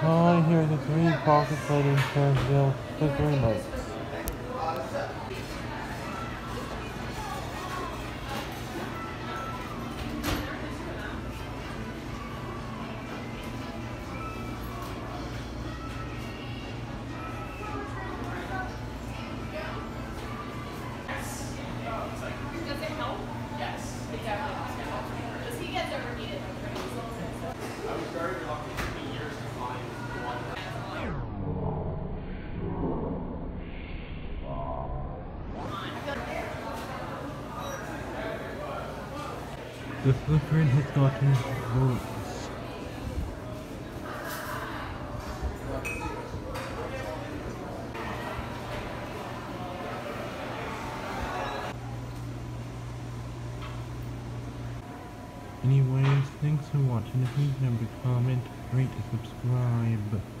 Hi, here are the three pocket plate in. Click the remote. Does The footprint has gotten worse. Anyways, thanks for watching. Please remember to comment, rate, and subscribe.